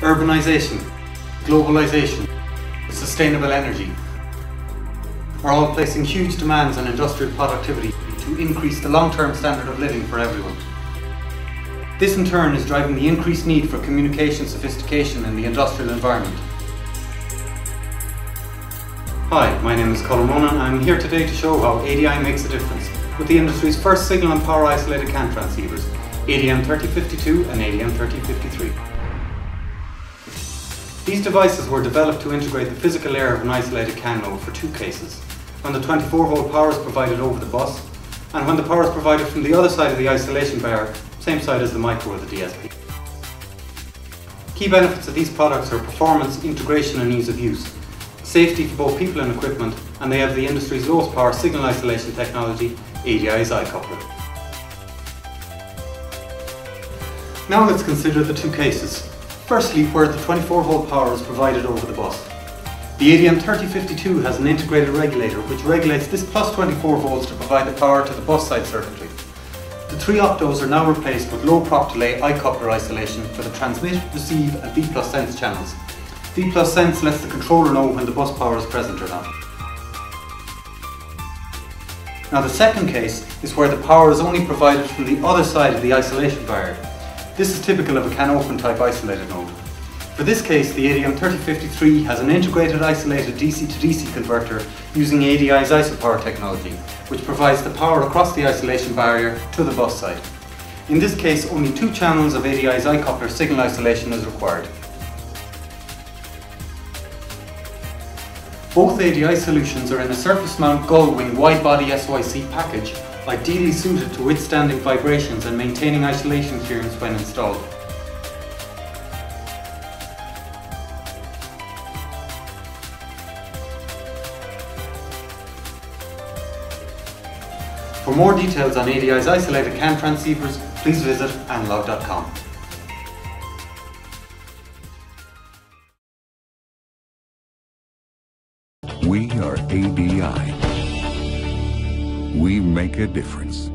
urbanisation, globalisation, sustainable energy are all placing huge demands on industrial productivity to increase the long-term standard of living for everyone. This in turn is driving the increased need for communication sophistication in the industrial environment. Hi, my name is Colin Ronan and I'm here today to show how ADI makes a difference with the industry's first signal and power isolated CAN transceivers, ADM3052 and ADM3053. These devices were developed to integrate the physical layer of an isolated CAN node for two cases, when the 24 volt power is provided over the bus and when the power is provided from the other side of the isolation bar, same side as the micro or the DSP. Key benefits of these products are performance, integration and ease of use, safety for both people and equipment, and they have the industry's lowest power signal isolation technology, ADI's iCoupler. Now let's consider the two cases. Firstly, where the 24 volt power is provided over the bus. The ADM3052 has an integrated regulator which regulates this plus 24 volts to provide the power to the bus side circuitry. The three optos are now replaced with low prop delay iCoupler isolation for the transmit, receive and V plus sense channels. V plus sense lets the controller know when the bus power is present or not. Now the second case is where the power is only provided from the other side of the isolation barrier. This is typical of a CAN open type isolated node. For this case, the ADM3053 has an integrated isolated DC to DC converter using ADI's isopower technology, which provides the power across the isolation barrier to the bus side. In this case, only two channels of ADI's iCoupler signal isolation is required. Both ADI solutions are in a surface mount gull wing wide body SOIC package, ideally suited to withstanding vibrations and maintaining isolation clearance when installed. For more details on ADI's isolated CAN transceivers, please visit analog.com. We are ADI. We make a difference.